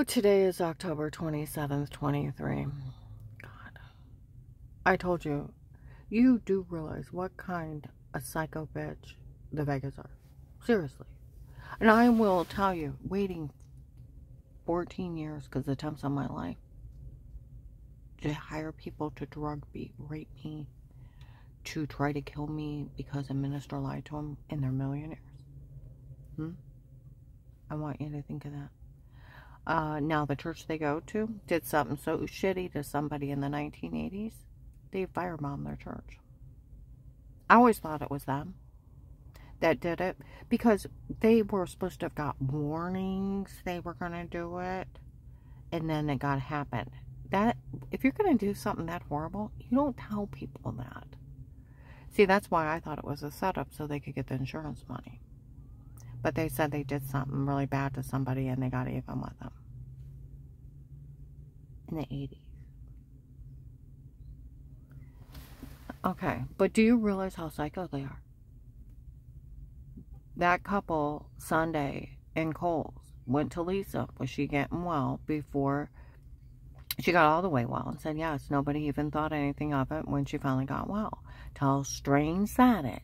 Oh, today is October 27th, 23. God. I told you, you do realize what kind of psycho bitch the Vegas are. Seriously. And I will tell you, waiting 14 years because the attempts on my life to hire people to drug me, rape me, to try to kill me because a minister lied to them and they're millionaires. Hmm? I want you to think of that. Uh, now, the church they go to did something so shitty to somebody in the 1980s, they firebombed their church. I always thought it was them that did it because they were supposed to have got warnings they were going to do it and then it got happened. That if you're going to do something that horrible, you don't tell people that. See, that's why I thought it was a setup so they could get the insurance money. But they said they did something really bad to somebody and they got even with them. In the 80s. Okay, but do you realize how psycho they are? That couple Sunday in Coles, went to Lisa. Was she getting well before she got all the way well and said yes. Nobody even thought anything of it when she finally got well. Till Strange said it.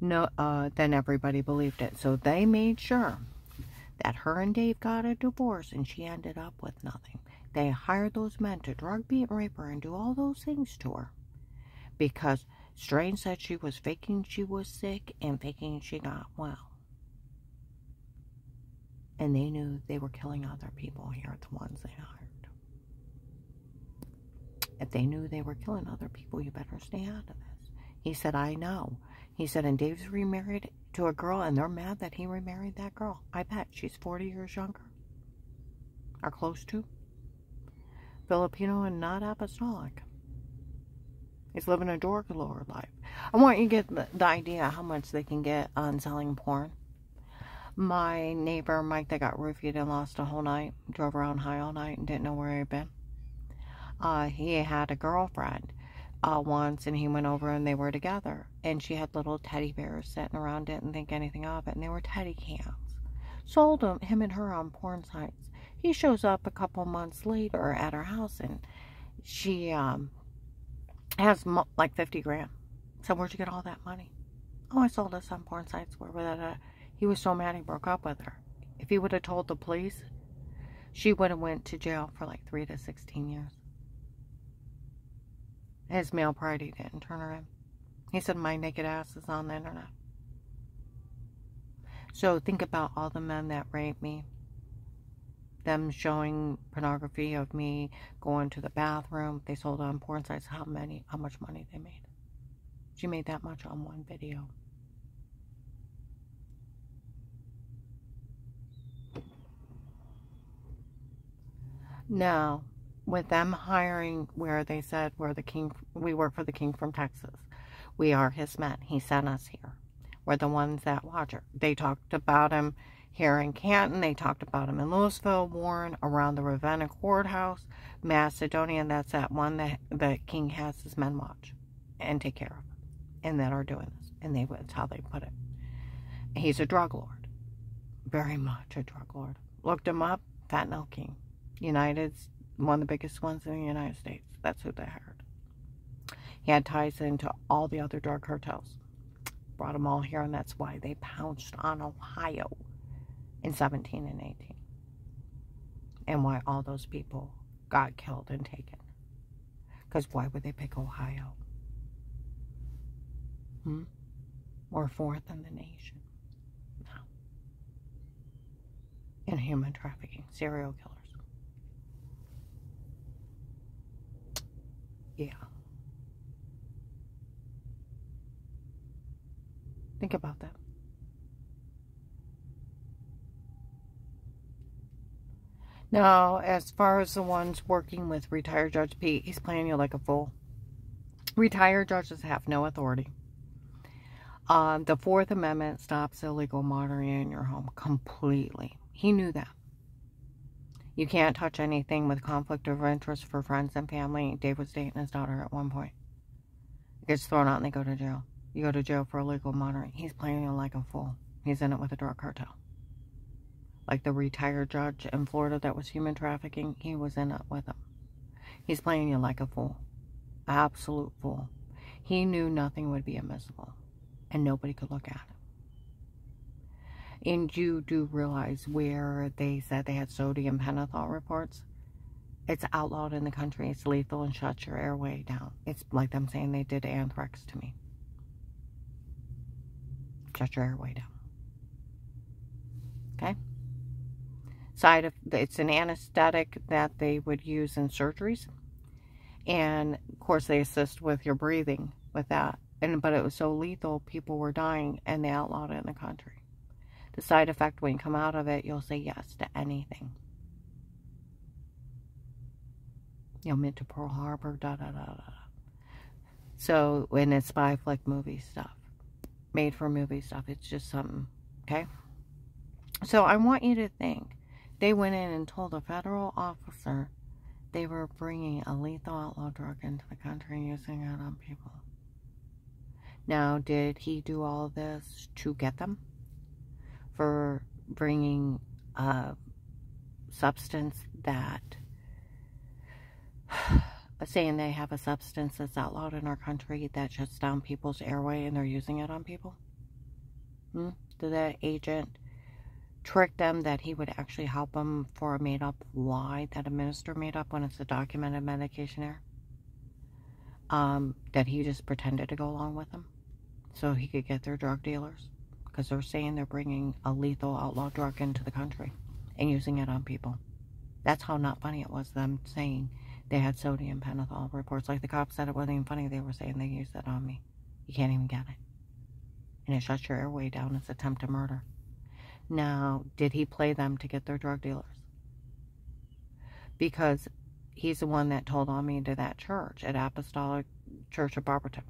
No, uh, then everybody believed it. So they made sure that her and Dave got a divorce and she ended up with nothing. They hired those men to drug beat and rape her and do all those things to her. Because Strange said she was faking she was sick and faking she got well. And they knew they were killing other people here, the ones they hired. If they knew they were killing other people, you better stay out of this. He said, I know. He said, and Dave's remarried to a girl, and they're mad that he remarried that girl. I bet she's 40 years younger. Or close to. Filipino and not apostolic. He's living a dork lord life. I want you to get the, the idea how much they can get on selling porn. My neighbor, Mike, that got roofied and lost a whole night, drove around high all night and didn't know where he'd been. Uh, he had a girlfriend uh, once and he went over and they were together. And she had little teddy bears sitting around, didn't think anything of it. And they were teddy cams. Sold him, him and her on porn sites. He shows up a couple months later at her house and she um, has like 50 grand. So where'd you get all that money? Oh, I sold this on porn sites. Where that? Uh, he was so mad he broke up with her. If he would have told the police, she would have went to jail for like three to 16 years. His male pride he didn't turn her in. He said my naked ass is on the internet. So think about all the men that raped me. Them showing pornography of me going to the bathroom. They sold on porn sites. How many, how much money they made. She made that much on one video. Now, with them hiring where they said we're the king, we work for the king from Texas. We are his men. He sent us here. We're the ones that watch her. They talked about him here in Canton. They talked about him in Louisville, Warren, around the Ravenna Courthouse, Macedonia. That's that one that the king has his men watch and take care of, and that are doing this. And they that's how they put it. He's a drug lord, very much a drug lord. Looked him up, fentanyl king. United's one of the biggest ones in the United States. That's who they hired. Had ties into all the other drug cartels. Brought them all here, and that's why they pounced on Ohio in 17 and 18. And why all those people got killed and taken. Because why would they pick Ohio? Hmm? Or fourth in the nation? No. In human trafficking, serial killers. Yeah. Think about that. Now, as far as the ones working with retired Judge Pete, he's playing you like a fool. Retired judges have no authority. Uh, the Fourth Amendment stops illegal monitoring in your home completely. He knew that. You can't touch anything with conflict of interest for friends and family. Dave was dating his daughter at one point. It gets thrown out and they go to jail. You go to jail for illegal monitoring. He's playing you like a fool. He's in it with a drug cartel. like the retired judge in Florida that was human trafficking, he was in it with them. He's playing you like a fool. Absolute fool. He knew nothing would be admissible and nobody could look at it. And you do realize where they said they had sodium pentothal reports? It's outlawed in the country. It's lethal and shuts your airway down. It's like them saying they did anthrax to me. Shut your airway down. Okay? Side of it's an anesthetic that they would use in surgeries. And of course they assist with your breathing with that. And but it was so lethal people were dying and they outlawed it in the country. The side effect when you come out of it, you'll say yes to anything. You know, meant to Pearl Harbor, da da da da. So when it's spy flick movie stuff. Made for movie stuff. It's just something. Okay? So I want you to think they went in and told a federal officer they were bringing a lethal outlaw drug into the country and using it on people. Now, did he do all this to get them? For bringing a substance that, saying they have a substance that's outlawed in our country that shuts down people's airway and they're using it on people? Hmm? Did that agent trick them that he would actually help them for a made-up lie that a minister made up when it's a documented medication error. Um, that he just pretended to go along with them so he could get their drug dealers because they're saying they're bringing a lethal outlaw drug into the country and using it on people. That's how not funny it was them saying they had sodium pentothal reports. Like the cops said it wasn't even funny. They were saying they used it on me. You can't even get it. And it shuts your airway down. It's attempt to murder. Now, did he play them to get their drug dealers? Because he's the one that told on me to that church at Apostolic Church of Barberton.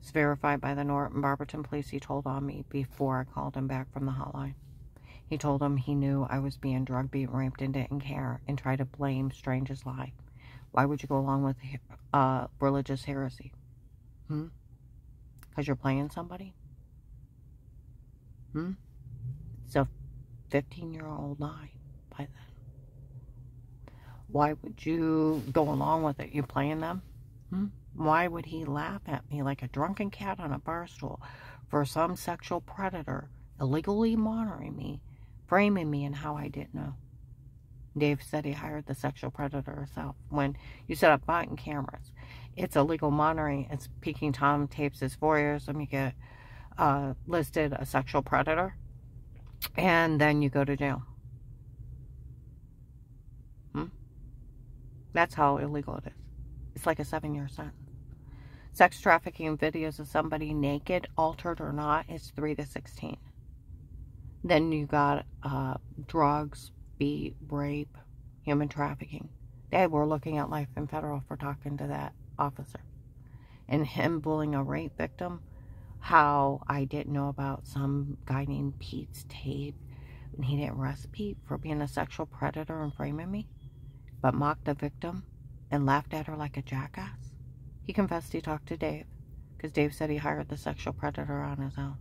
It's verified by the Norton Barberton police. He told on me before I called him back from the hotline. He told him he knew I was being drug beat, raped, and didn't care, and tried to blame Strange's lie. Why would you go along with uh, religious heresy? Hmm? Because you're playing somebody? Hmm? It's a 15 year old lie by then. Why would you go along with it? You playing them? Hmm? Why would he laugh at me like a drunken cat on a bar stool for some sexual predator illegally monitoring me, framing me in how I didn't know? Dave said he hired the sexual predator herself. When you set up button cameras, it's illegal monitoring. It's peeking Tom tapes his voyeurism. You get uh, listed a sexual predator and then you go to jail. Hmm? That's how illegal it is. It's like a seven year sentence. Sex trafficking videos of somebody naked, altered or not, is 3 to 16. Then you got uh, drugs, beat, rape, human trafficking. They were looking at life in federal for talking to that officer. And him bullying a rape victim how I didn't know about some guy named Pete's tape and he didn't arrest Pete for being a sexual predator and framing me, but mocked the victim and laughed at her like a jackass. He confessed he talked to Dave because Dave said he hired the sexual predator on his own.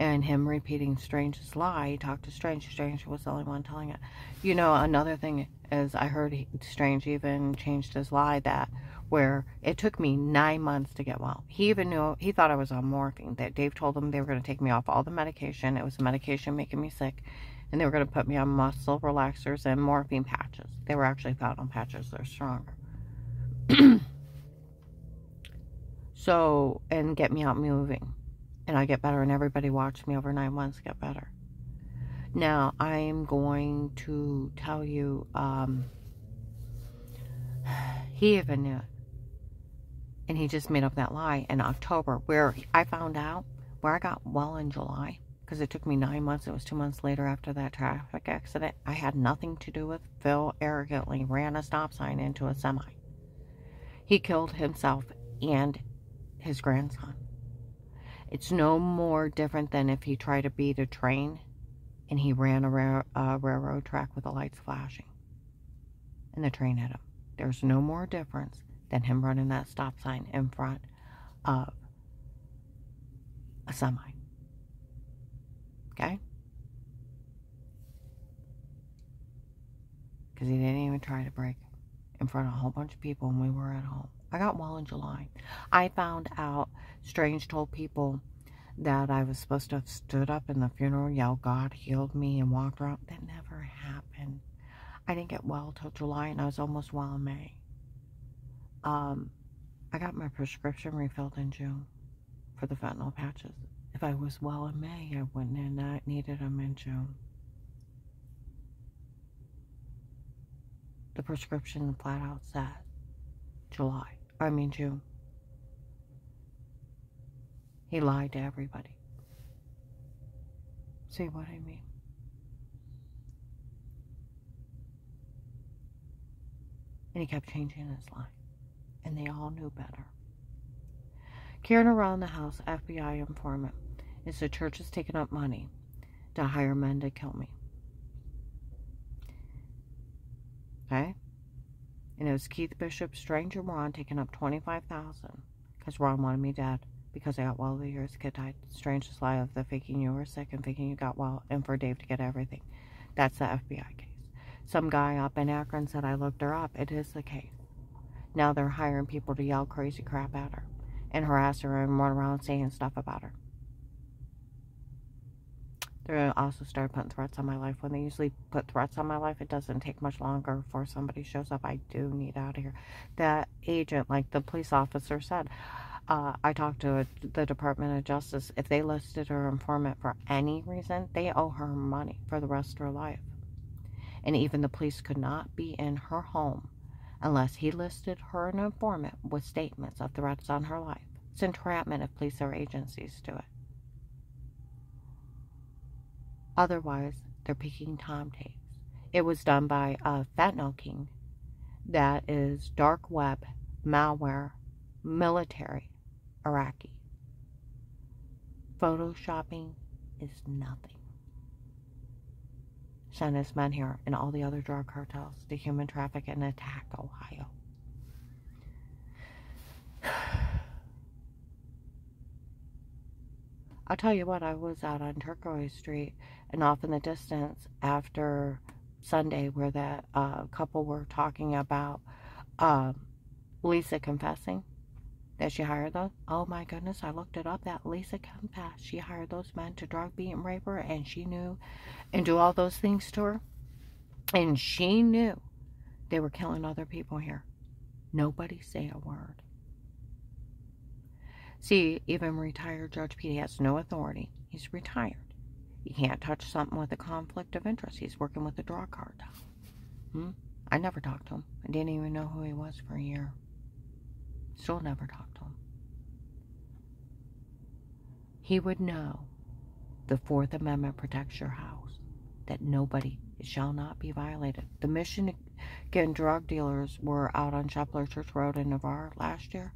And him repeating Strange's lie, he talked to Strange. Strange was the only one telling it. You know, another thing is I heard he, Strange even changed his lie that where it took me nine months to get well. He even knew, he thought I was on morphine, that Dave told him they were going to take me off all the medication. It was the medication making me sick. And they were going to put me on muscle relaxers and morphine patches. They were actually found on patches. They're stronger. so, and get me out moving. And I get better. And everybody watched me over nine months get better. Now, I'm going to tell you, um, he even knew it and he just made up that lie in October, where I found out where I got well in July because it took me nine months. It was two months later after that traffic accident. I had nothing to do with Phil arrogantly ran a stop sign into a semi. He killed himself and his grandson. It's no more different than if he tried to beat a train and he ran a railroad track with the lights flashing and the train hit him. There's no more difference than him running that stop sign in front of a semi. Okay? Because he didn't even try to break in front of a whole bunch of people when we were at home. I got well in July. I found out Strange told people that I was supposed to have stood up in the funeral, yelled, God healed me, and walked around. That never happened. I didn't get well till July, and I was almost well in May. Um, I got my prescription refilled in June for the fentanyl patches. If I was well in May, I wouldn't have not needed them in June. The prescription flat out said July. I mean June. He lied to everybody. See what I mean? And he kept changing his line. And they all knew better. Carrying around the house, FBI informant, is the church has taken up money to hire men to kill me. Okay? And it was Keith Bishop, Stranger Ron, taking up 25000 because Ron wanted me dead because I got well the years kid died. Strangest lie of the faking you were sick and faking you got well and for Dave to get everything. That's the FBI case. Some guy up in Akron said I looked her up. It is the case. Now they're hiring people to yell crazy crap at her and harass her and run around saying stuff about her. They also started putting threats on my life. When they usually put threats on my life, it doesn't take much longer before somebody shows up. I do need out of here. That agent, like the police officer said, uh, I talked to the Department of Justice. If they listed her informant for any reason, they owe her money for the rest of her life. And even the police could not be in her home unless he listed her an informant with statements of threats on her life. It's entrapment if police or agencies do it. Otherwise, they're picking Tom tapes. It was done by a fentanyl king that is dark web, malware, military, Iraqi. Photoshopping is nothing. Send his men here and all the other drug cartels to human traffic and attack Ohio. I'll tell you what, I was out on Turquoise Street and off in the distance after Sunday where that uh, couple were talking about uh, Lisa confessing that she hired those. Oh my goodness, I looked it up. That Lisa confessed. She hired those men to drug, beat, and rape her, and she knew and do all those things to her. And she knew they were killing other people here. Nobody say a word. See, even retired Judge Pete has no authority. He's retired. He can't touch something with a conflict of interest. He's working with the drug cartel. Hmm? I never talked to him. I didn't even know who he was for a year. Still never talked to him. He would know the Fourth Amendment protects your house, that nobody shall not be violated. The Michigan drug dealers were out on Shepler Church Road in Navarre last year.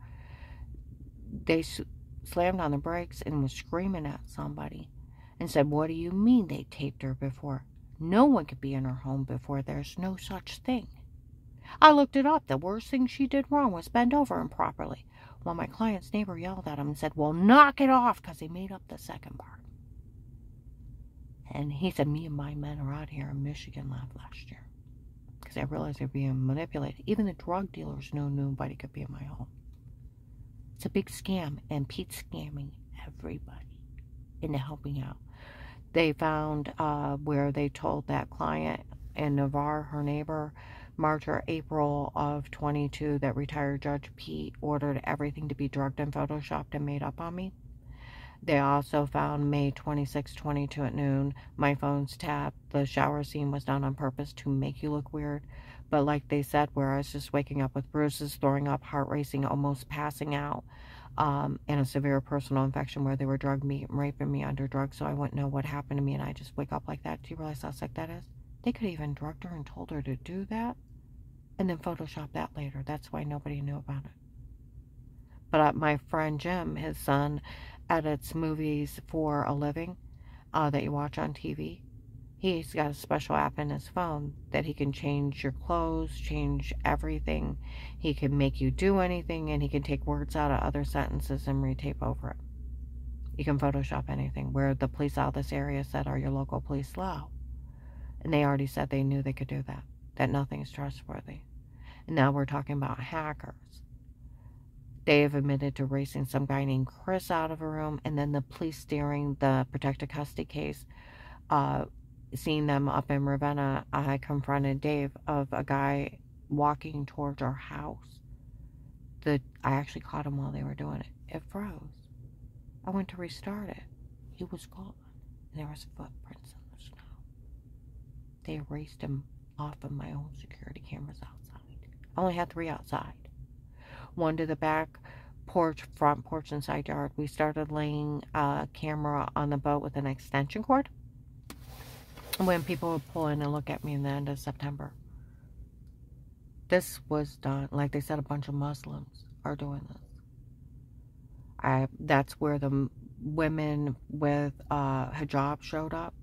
They slammed on the brakes and was screaming at somebody and said, What do you mean they taped her before? No one could be in her home before. There's no such thing. I looked it up. The worst thing she did wrong was bend over improperly. While my client's neighbor yelled at him and said, Well, knock it off, because he made up the second part. And he said, Me and my men are out here in Michigan last year. Because I realized they're being manipulated. Even the drug dealers knew nobody could be in my home. It's a big scam, and Pete's scamming everybody into helping out. They found uh, where they told that client in Navarre, her neighbor, March or April of 22, that retired Judge Pete ordered everything to be drugged and photoshopped and made up on me. They also found May 26, 22 at noon. My phone's tapped. The shower scene was done on purpose to make you look weird. But like they said, where I was just waking up with bruises, throwing up, heart racing, almost passing out, um, and a severe personal infection where they were drugging me, and raping me under drugs, so I wouldn't know what happened to me, and I just wake up like that. Do you realize how sick that is? They could even drugged her and told her to do that, and then Photoshop that later. That's why nobody knew about it. But uh, my friend Jim, his son, edits movies for a living uh, that you watch on TV he's got a special app in his phone that he can change your clothes, change everything. He can make you do anything, and he can take words out of other sentences and retape over it. You can Photoshop anything. Where the police out this area said, are your local police low? And they already said they knew they could do that. That nothing's trustworthy. And now we're talking about hackers. They have admitted to racing some guy named Chris out of a room, and then the police steering the protected custody case, uh, seeing them up in Ravenna, I confronted Dave of a guy walking towards our house. The I actually caught him while they were doing it. It froze. I went to restart it. He was gone. And there was footprints in the snow. They erased him off of my own security cameras outside. I only had three outside. One to the back porch, front porch, and side yard. We started laying a camera on the boat with an extension cord when people would pull in and look at me in the end of September. This was done, like they said, a bunch of Muslims are doing this. I, that's where the women with uh, hijab showed up.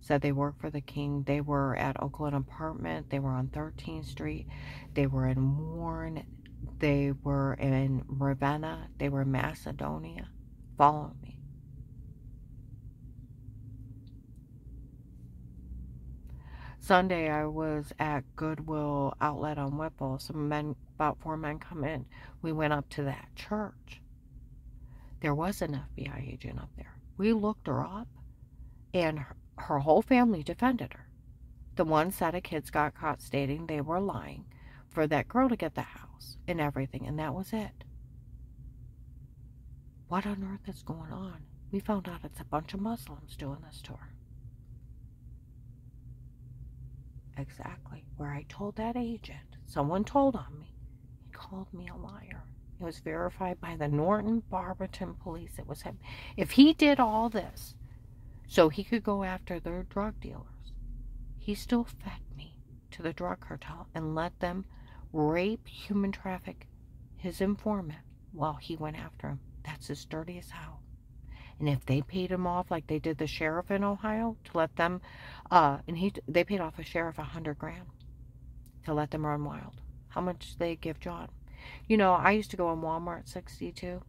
Said they worked for the king. They were at Oakland apartment. They were on 13th Street. They were in Warren. They were in Ravenna. They were in Macedonia. Follow me. Sunday, I was at Goodwill Outlet on Whipple. Some men, about four men, come in. We went up to that church. There was an FBI agent up there. We looked her up, and her, her whole family defended her. The one set of kids got caught stating they were lying for that girl to get the house and everything, and that was it. What on earth is going on? We found out it's a bunch of Muslims doing this to her. Exactly. Where I told that agent, someone told on me. He called me a liar. It was verified by the Norton Barberton police. It was him. If he did all this so he could go after their drug dealers, he still fed me to the drug cartel and let them rape, human traffic his informant while he went after him. That's as dirty as hell. And if they paid him off like they did the sheriff in Ohio to let them, uh, and he they paid off a sheriff a hundred grand to let them run wild. How much they give John? You know, I used to go in Walmart 62,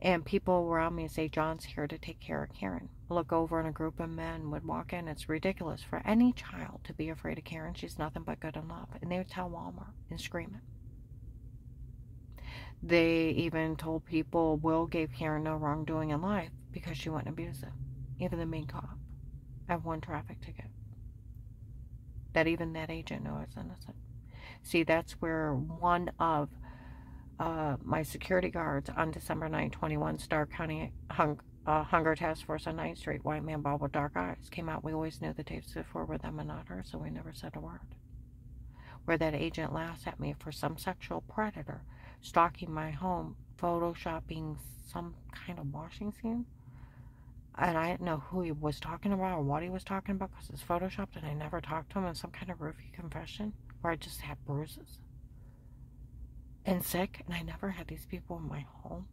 and people around me say John's here to take care of Karen. Look over, and a group of men would walk in. It's ridiculous for any child to be afraid of Karen. She's nothing but good and love, and they would tell Walmart and scream it. They even told people Will gave Karen no wrongdoing in life because she wasn't abusive. Even the main cop. I have one traffic ticket. That even that agent knows innocent. See, that's where one of uh, my security guards on December 9, 21, Stark County hung, uh, Hunger Task Force on 9th Street, white man, bald with dark eyes, came out. We always knew the tapes before were them and not her, so we never said a word. Where that agent laughs at me for some sexual predator stalking my home, photoshopping some kind of washing scene. And I didn't know who he was talking about or what he was talking about because it's photoshopped and I never talked to him in some kind of roofie confession where I just had bruises and sick and I never had these people in my home.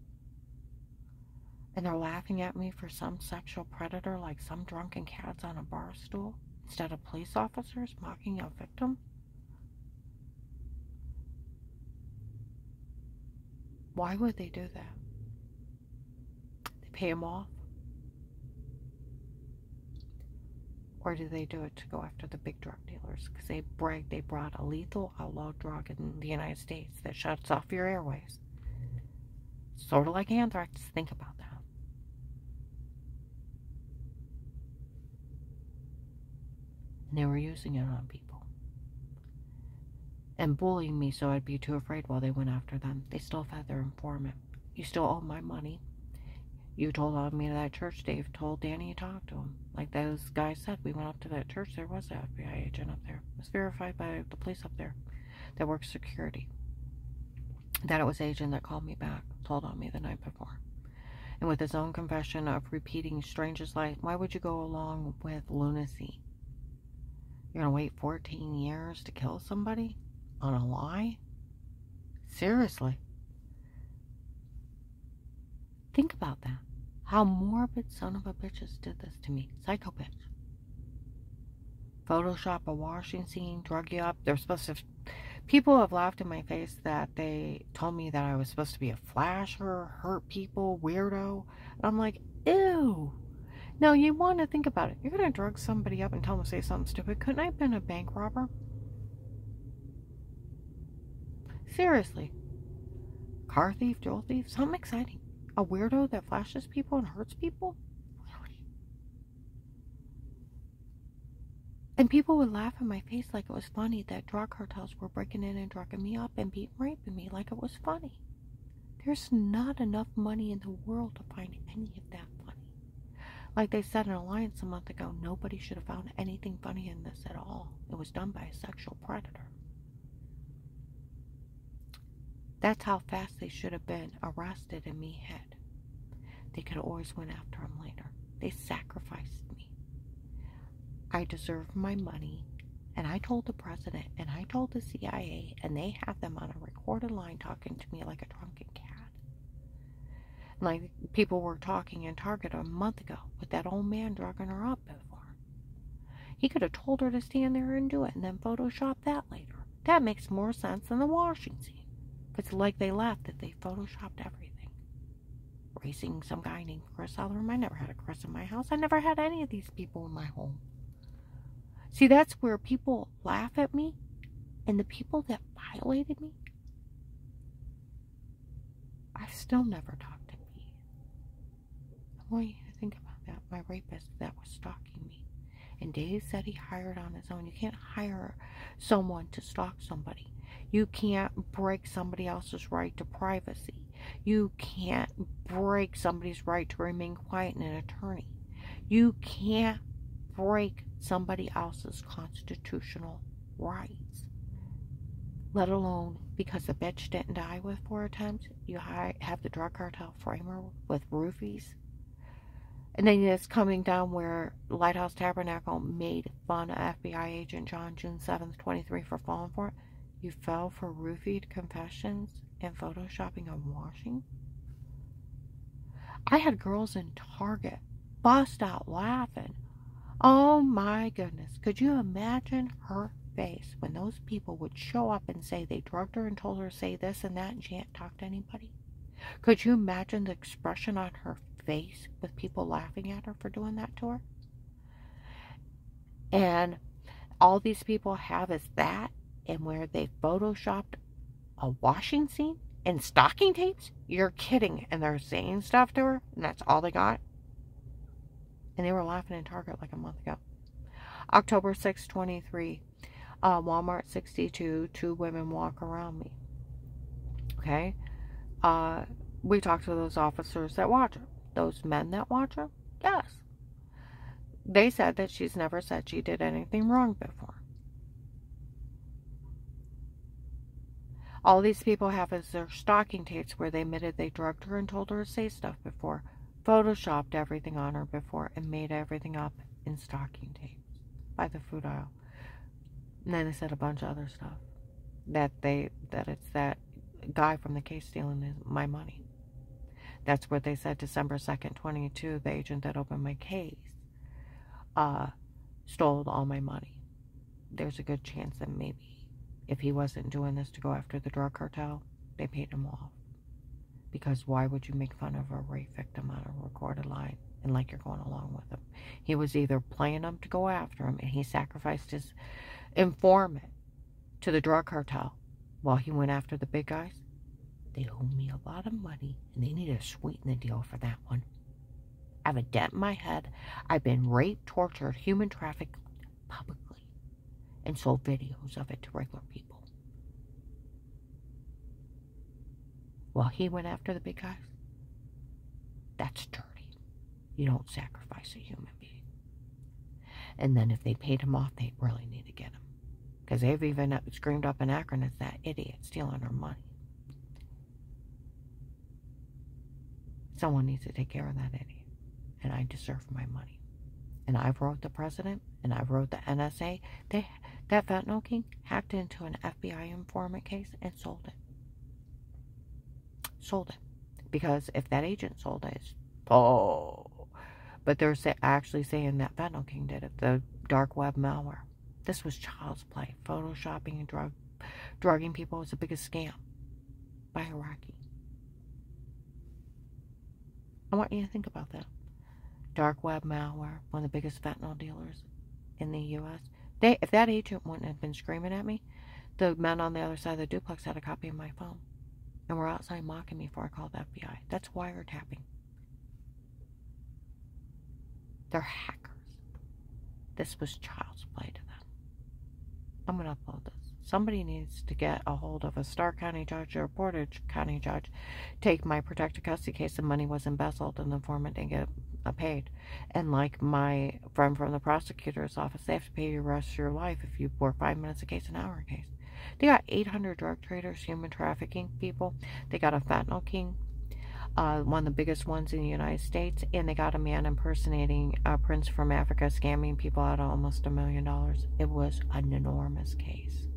And they're laughing at me for some sexual predator like some drunken cats on a bar stool instead of police officers mocking a victim. Why would they do that? They pay them off? Or do they do it to go after the big drug dealers? Because they brag they brought a lethal outlaw drug in the United States that shuts off your airways. Sort of like anthrax. Think about that. And they were using it on people and bullying me so I'd be too afraid while they went after them. They still fed their informant. You still owe my money. You told on me to that church. Dave told Danny you talked to him. Like those guys said, we went up to that church. There was an FBI agent up there. It was verified by the police up there that works security. That it was agent that called me back, told on me the night before. And with his own confession of repeating strangest lies, why would you go along with lunacy? You're going to wait 14 years to kill somebody? on a lie? Seriously. Think about that. How morbid son of a bitches did this to me. Psycho bitch. Photoshop a washing scene, drug you up. They're supposed to. People have laughed in my face that they told me that I was supposed to be a flasher, hurt people, weirdo. And I'm like, ew. Now, you want to think about it. You're going to drug somebody up and tell them to say something stupid. Couldn't I have been a bank robber? Seriously. Car thief, jewel thief, something exciting. A weirdo that flashes people and hurts people? Really? And people would laugh in my face like it was funny that drug cartels were breaking in and drugging me up and beating raping me like it was funny. There's not enough money in the world to find any of that funny. Like they said in Alliance a month ago, nobody should have found anything funny in this at all. It was done by a sexual predator. That's how fast they should have been arrested and me hit. They could have always went after him later. They sacrificed me. I deserve my money, and I told the president, and I told the CIA, and they have them on a recorded line talking to me like a drunken cat. Like people were talking in Target a month ago with that old man drugging her up before. He could have told her to stand there and do it and then Photoshop that later. That makes more sense than the washing scene. It's like they laughed that they photoshopped everything. Racing some guy named Chris Ellerum. I never had a Chris in my house. I never had any of these people in my home. See, that's where people laugh at me, and the people that violated me, I still never talked to me. I want you to think about that. My rapist that was stalking me. And Dave said he hired on his own. You can't hire someone to stalk somebody. You can't break somebody else's right to privacy. You can't break somebody's right to remain quiet in an attorney. You can't break somebody else's constitutional rights. Let alone because the bitch didn't die with four attempts, you have the drug cartel framer with roofies. And then it's coming down where Lighthouse Tabernacle made fun of FBI agent John June 7th, 23 for falling for it. You fell for roofied confessions and photoshopping and washing? I had girls in Target bust out laughing. Oh my goodness. Could you imagine her face when those people would show up and say they drugged her and told her to say this and that and she can't talk to anybody? Could you imagine the expression on her face with people laughing at her for doing that to her? And all these people have is that and where they photoshopped a washing scene and stocking tapes? You're kidding. And they're saying stuff to her, and that's all they got? And they were laughing in Target like a month ago. October 6, 23. Uh, Walmart 62. Two women walk around me. Okay? Uh, we talked to those officers that watch her. Those men that watch her? Yes. They said that she's never said she did anything wrong before. All these people have is their stocking tapes where they admitted they drugged her and told her to say stuff before, photoshopped everything on her before, and made everything up in stocking tapes by the food aisle. And then they said a bunch of other stuff. That they that it's that guy from the case stealing my money. That's what they said December 2nd, 22, the agent that opened my case, uh, stole all my money. There's a good chance that maybe if he wasn't doing this to go after the drug cartel, they paid him off. Because why would you make fun of a rape victim on a recorded line and like you're going along with him? He was either playing them to go after him and he sacrificed his informant to the drug cartel while he went after the big guys. They owe me a lot of money and they need to sweeten the deal for that one. I have a dent in my head. I've been raped, tortured, human trafficked publicly and sold videos of it to regular people. While he went after the big guys, that's dirty. You don't sacrifice a human being. And then if they paid him off, they really need to get him. Because they've even screamed up in Akron it's that idiot stealing our money. Someone needs to take care of that idiot. And I deserve my money. And I've wrote the president and I've wrote the NSA. They that fentanyl king hacked into an FBI informant case and sold it. Sold it. Because if that agent sold it, oh. But they're actually saying that fentanyl king did it. The dark web malware. This was child's play. Photoshopping and drug, drugging people was the biggest scam by Iraqi. I want you to think about that. Dark web malware, one of the biggest fentanyl dealers in the U.S. They, if that agent wouldn't have been screaming at me, The men on the other side of the duplex had a copy of my phone and were outside mocking me before I called the FBI. That's wiretapping. They're hackers. This was child's play to them. I'm going to upload this. Somebody needs to get a hold of a Stark County judge or Portage County judge, take my protected custody case, the money was embezzled, and the informant didn't get paid. And like my friend from the prosecutor's office, they have to pay you the rest of your life if you work five minutes a case, an hour a case. They got 800 drug traders, human trafficking people. They got a fentanyl king, uh, one of the biggest ones in the United States, and they got a man impersonating a prince from Africa, scamming people out of almost a million dollars. It was an enormous case.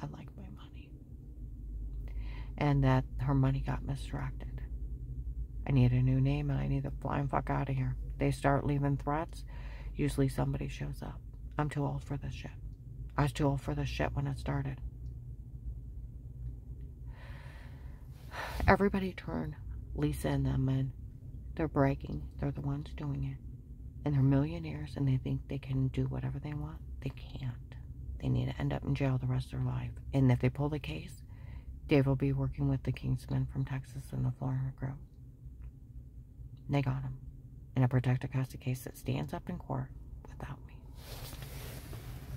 I like my money. And that her money got misdirected. I need a new name and I need to fly and fuck out of here. They start leaving threats, usually somebody shows up. I'm too old for this shit. I was too old for this shit when it started. Everybody turn Lisa and them in. They're breaking. They're the ones doing it. And they're millionaires and they think they can do whatever they want. They can't. They need to end up in jail the rest of their life. And if they pull the case, Dave will be working with the Kingsmen from Texas and the Florida group. They got him in a protected custody case that stands up in court